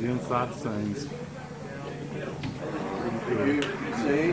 the inside of. You see?